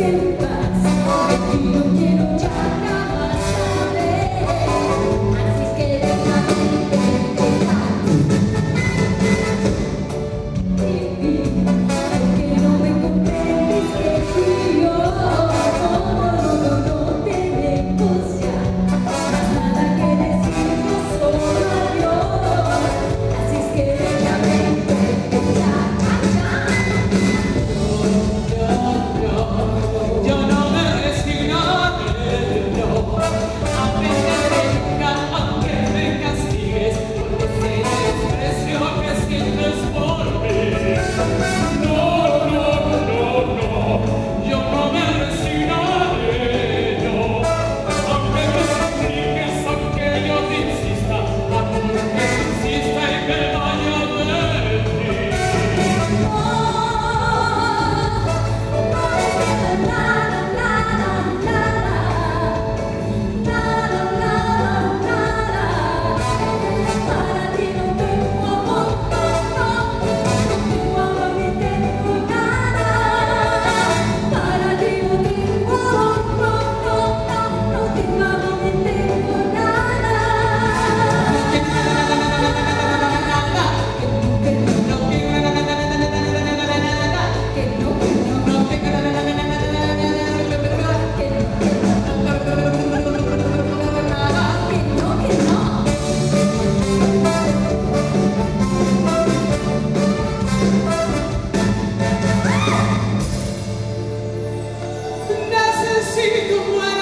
sientas que yo quiero ya sido mais.